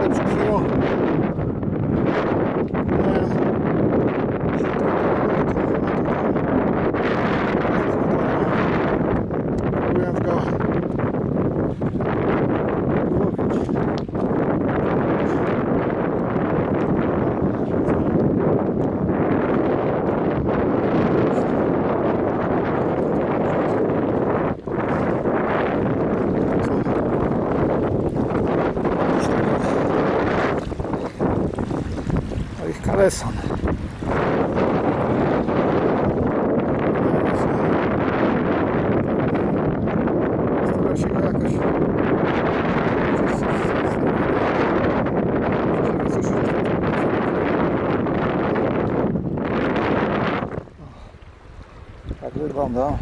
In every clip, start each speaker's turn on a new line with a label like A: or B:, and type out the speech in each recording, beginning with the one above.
A: 力尽きよう。To ich kaleson. Stara się go jakoś Tak wygląda.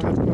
A: Ciao.